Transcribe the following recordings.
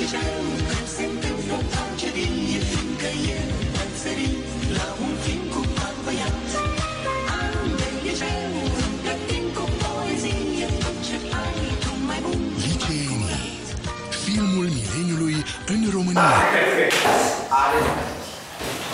liceu Când se întâmplă orice din E fiindcă e înțelit La un film cu alt băiat An de liceu Împletim cu poezie Tot ce ai tu mai bun Liceenii. Filmul mileniului în România. Să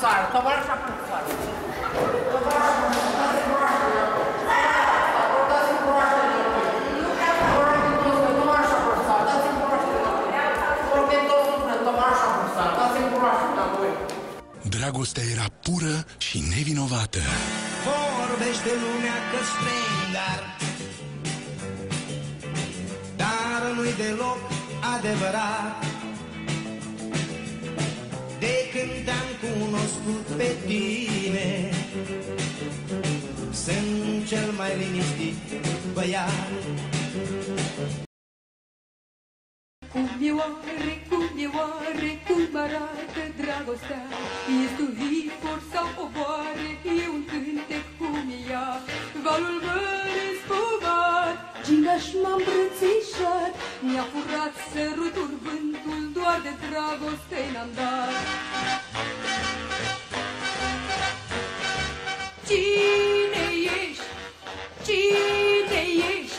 Tovarășa profesor, tovarășa profesor. Dragostea era pură și nevinovată. Vorbește lumea că strengar Dar nu-i deloc adevărat De când te-am cunoscut pe tine Sunt cel mai liniștit băiat Cum e oare, cum e oare, cum arată dragostea? Este un hifor sau o boare, e un cântec cum e ea. Valul mării spumat, gingaș m-a îmbrățișat, mi-a furat sărutul vântul, doar de dragoste n-am dat. Cine ești? Cine ești?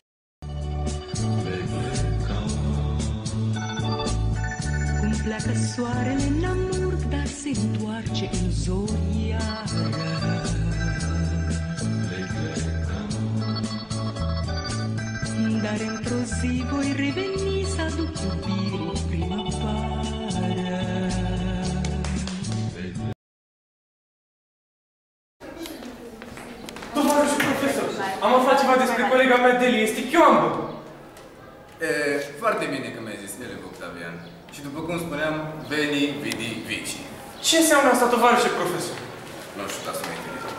Cum pleacă soarele în amur, dar se întoarce în zori iară. Dar într-o zi voi reveni să aduc iubirii Tovarășul profesor, am aflat ceva despre colega mea Delia, este chioambă. E, foarte bine că mi-ai zis ele, Octavian. Și după cum spuneam, veni, vidi, vici. Ce înseamnă asta, tovarășe profesor? Nu știu, dar sună inteligent.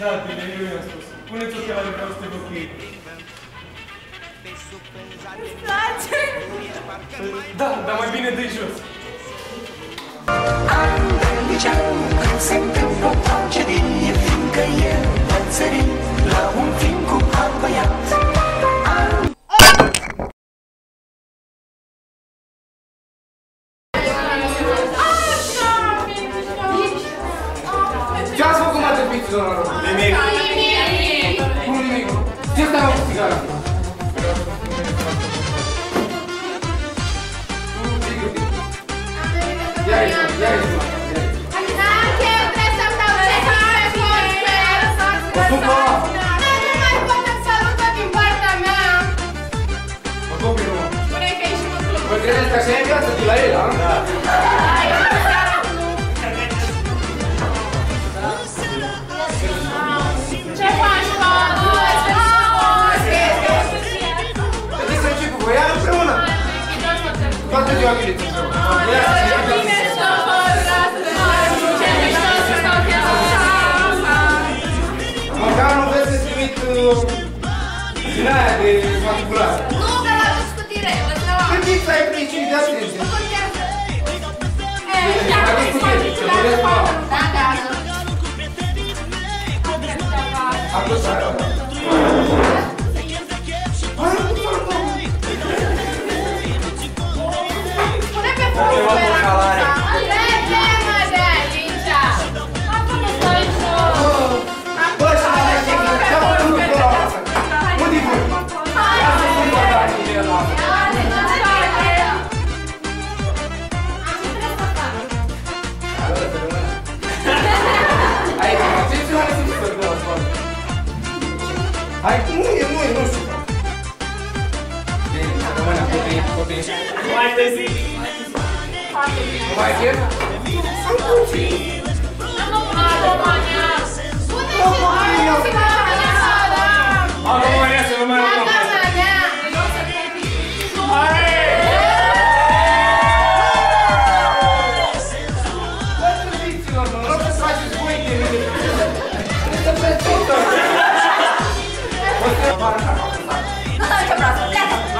Da, bine, eu i-am spus. Puneți ochelari, vreau să te văd cu ei. Place! Da, dar mai bine de jos. An de liceu Când se întâmplă orice din E fiindcă e înțelit La un film cu alt băiat An Ce ați făcut, mă, tâmpiți, doamna Robu? Nimic. Cum nimic? Ce stai, mă, cu țigara? Yeah. Nu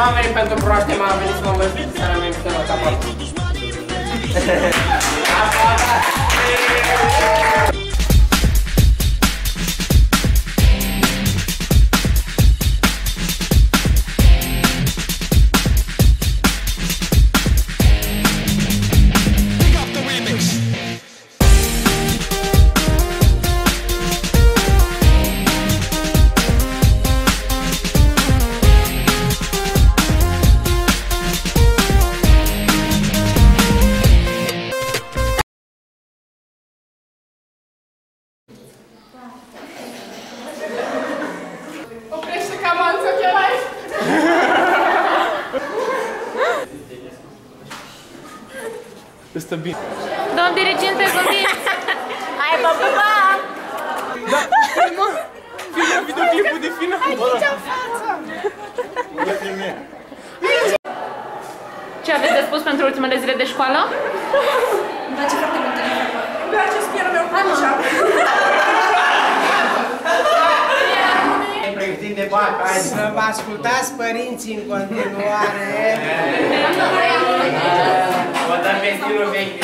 am venit pentru broaște, m-am venit să mă învăț să ne invităm la capăt. Thank you. Este bine. Domn diriginte, gândiți! Hai, pa, pa, pa! Filmă videoclipul de final. Aici în față! Ce aveți de spus pentru ultimele zile de școală? Îmi place foarte mult uniforma. Îmi place spielul meu așa. Pregătit de bac, hai. Să vă ascultați părinții în continuare. Vă dăm pe stilul vechi.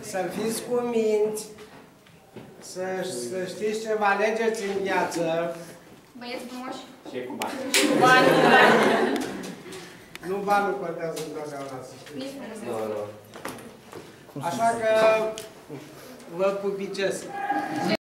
Să fiți cuminți. Să, să știți ce vă alegeți în viață. Băieți frumoși. Și cu bani. Nu banul contează întotdeauna să știți. Nici nu Nu, nu. Așa că vă pupicesc.